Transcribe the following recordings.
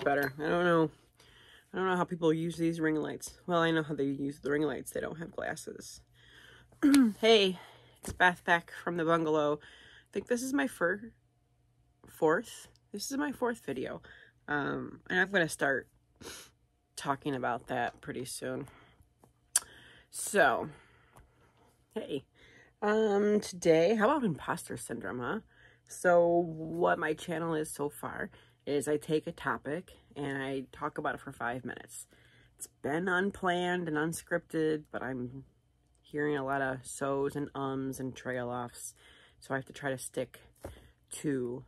better. I don't know. I don't know how people use these ring lights. Well, I know how they use the ring lights. They don't have glasses. hey, it's Beth back from the bungalow. I think this is my fir fourth. This is my fourth video. Um, and I'm going to start talking about that pretty soon. So, hey, um, today, how about imposter syndrome, huh? So, what my channel is so far is I take a topic and I talk about it for five minutes. It's been unplanned and unscripted, but I'm hearing a lot of so's and ums and trail offs. So I have to try to stick to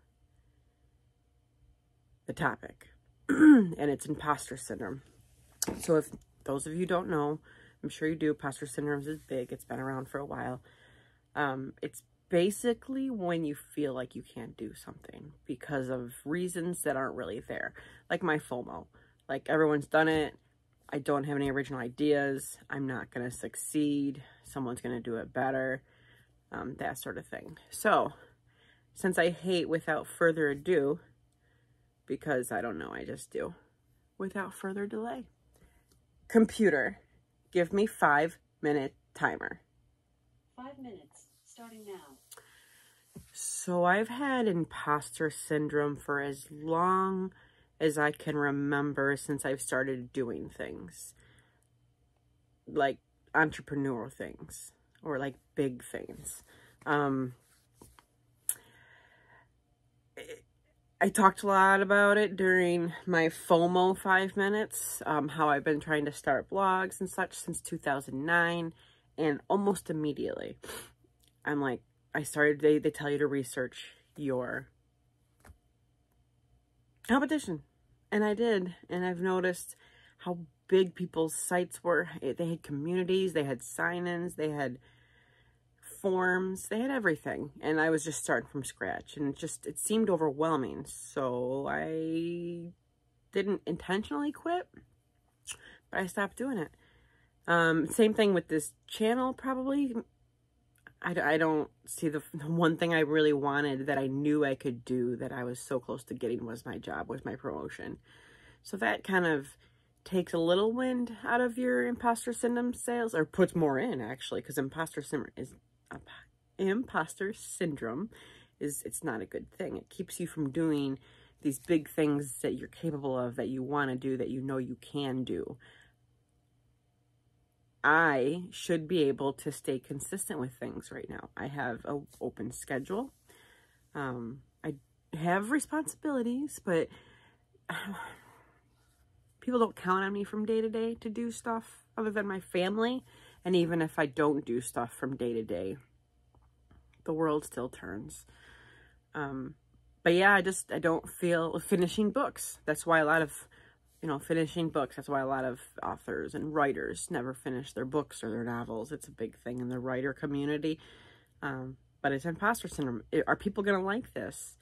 the topic. and it's imposter syndrome. So if those of you don't know, I'm sure you do, imposter syndrome is big. It's been around for a while. Um, it's basically when you feel like you can't do something because of reasons that aren't really there. Like my FOMO. Like everyone's done it. I don't have any original ideas. I'm not going to succeed. Someone's going to do it better. Um, that sort of thing. So, since I hate without further ado, because I don't know, I just do. Without further delay. Computer, give me five minute timer. Five minutes, starting now. So I've had imposter syndrome for as long as I can remember since I've started doing things. Like entrepreneurial things or like big things. Um, I talked a lot about it during my FOMO five minutes, um, how I've been trying to start blogs and such since 2009. And almost immediately, I'm like, I started, they, they tell you to research your competition. And I did. And I've noticed how big people's sites were. They had communities, they had sign-ins, they had forms, they had everything. And I was just starting from scratch. And it just, it seemed overwhelming. So I didn't intentionally quit, but I stopped doing it. Um, same thing with this channel, probably. I, I don't see the, the one thing I really wanted that I knew I could do that I was so close to getting was my job, was my promotion. So that kind of takes a little wind out of your imposter syndrome sails, or puts more in actually, because imposter syndrome is imposter syndrome is it's not a good thing. It keeps you from doing these big things that you're capable of, that you want to do, that you know you can do. I should be able to stay consistent with things right now. I have an open schedule. Um, I have responsibilities, but people don't count on me from day to day to do stuff other than my family. And even if I don't do stuff from day to day, the world still turns. Um, but yeah, I just, I don't feel finishing books. That's why a lot of you know, finishing books. That's why a lot of authors and writers never finish their books or their novels. It's a big thing in the writer community. Um, but it's imposter syndrome. Are people going to like this?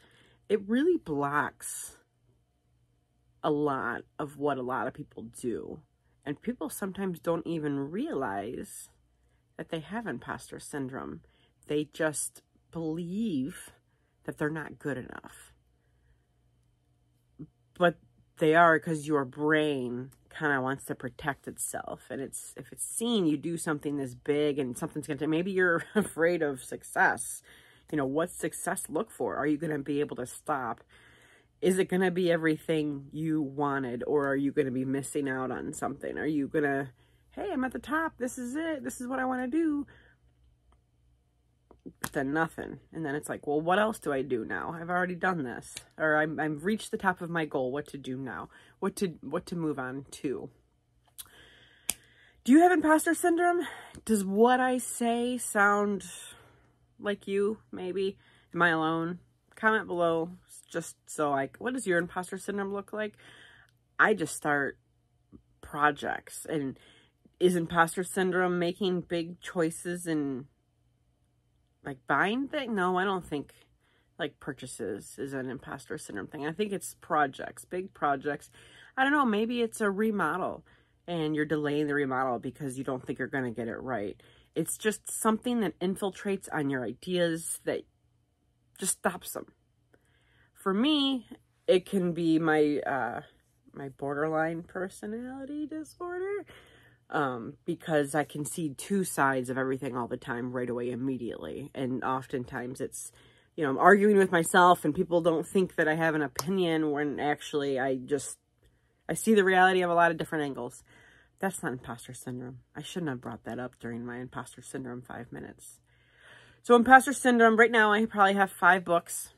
It really blocks a lot of what a lot of people do. And people sometimes don't even realize that they have imposter syndrome. They just believe that they're not good enough. But they are because your brain kind of wants to protect itself. And it's if it's seen you do something this big and something's going to, maybe you're afraid of success. You know, what's success look for? Are you going to be able to stop? Is it going to be everything you wanted or are you going to be missing out on something? Are you going to, hey, I'm at the top. This is it. This is what I want to do then nothing. And then it's like, well, what else do I do now? I've already done this. Or I'm, I've reached the top of my goal. What to do now? What to, what to move on to? Do you have imposter syndrome? Does what I say sound like you, maybe? Am I alone? Comment below just so like, what does your imposter syndrome look like? I just start projects and is imposter syndrome making big choices and like buying thing? No, I don't think like purchases is an imposter syndrome thing. I think it's projects, big projects. I don't know, maybe it's a remodel and you're delaying the remodel because you don't think you're going to get it right. It's just something that infiltrates on your ideas that just stops them. For me, it can be my uh, my borderline personality disorder um, because I can see two sides of everything all the time right away immediately. And oftentimes it's, you know, I'm arguing with myself and people don't think that I have an opinion when actually I just, I see the reality of a lot of different angles. That's not imposter syndrome. I shouldn't have brought that up during my imposter syndrome five minutes. So imposter syndrome, right now I probably have five books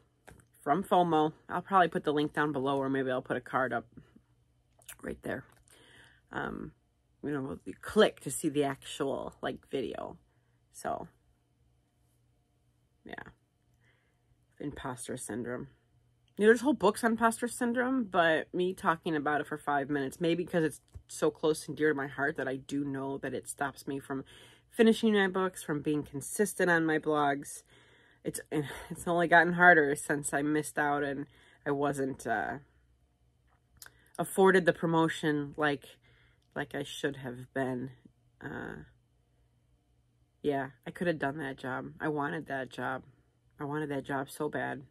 from FOMO. I'll probably put the link down below or maybe I'll put a card up right there. Um, you know, click to see the actual, like, video. So, yeah. Imposter syndrome. You know, there's whole books on imposter syndrome, but me talking about it for five minutes, maybe because it's so close and dear to my heart that I do know that it stops me from finishing my books, from being consistent on my blogs. It's it's only gotten harder since I missed out and I wasn't uh, afforded the promotion like like I should have been. Uh, yeah, I could have done that job. I wanted that job. I wanted that job so bad.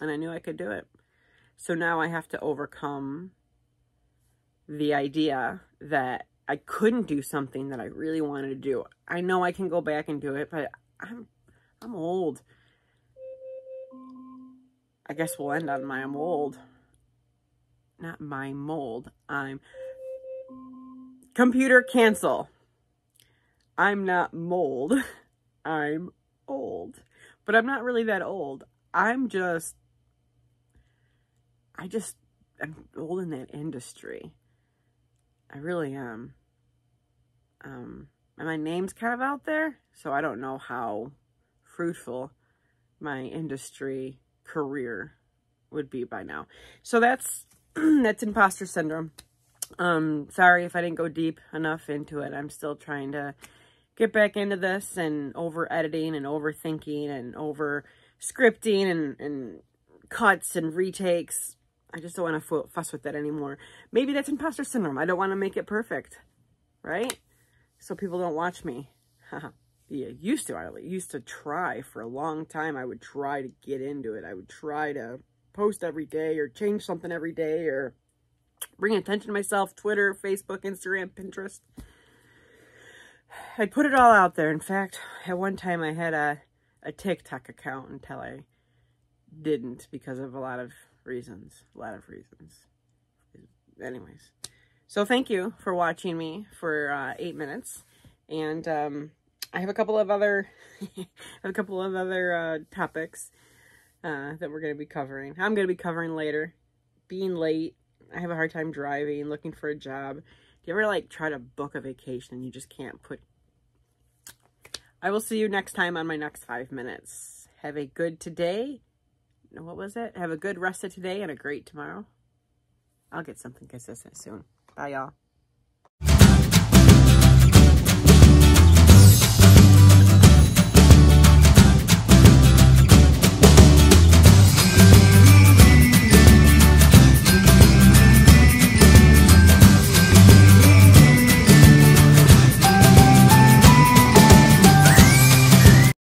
And I knew I could do it. So now I have to overcome the idea that I couldn't do something that I really wanted to do. I know I can go back and do it, but I'm I'm old. I guess we'll end on my I'm old. Not my mold. I'm Computer cancel. I'm not mold. I'm old. But I'm not really that old. I'm just, I just, I'm old in that industry. I really am. Um, and my name's kind of out there, so I don't know how fruitful my industry career would be by now. So that's, that's imposter syndrome. Um, sorry if I didn't go deep enough into it. I'm still trying to get back into this and over editing and overthinking and over scripting and, and cuts and retakes. I just don't want to fuss with that anymore. Maybe that's imposter syndrome. I don't want to make it perfect, right? So people don't watch me. yeah, used to. I used to try for a long time. I would try to get into it. I would try to post every day or change something every day or bring attention to myself, Twitter, Facebook, Instagram, Pinterest. I put it all out there. In fact, at one time I had a, a TikTok account until I didn't because of a lot of reasons. A lot of reasons. Anyways. So thank you for watching me for uh, eight minutes. And um, I have a couple of other, a couple of other uh, topics uh, that we're going to be covering. I'm going to be covering later. Being late, I have a hard time driving, looking for a job. Do you ever like try to book a vacation and you just can't put... I will see you next time on my next five minutes. Have a good today. What was it? Have a good rest of today and a great tomorrow. I'll get something consistent soon. Bye, y'all.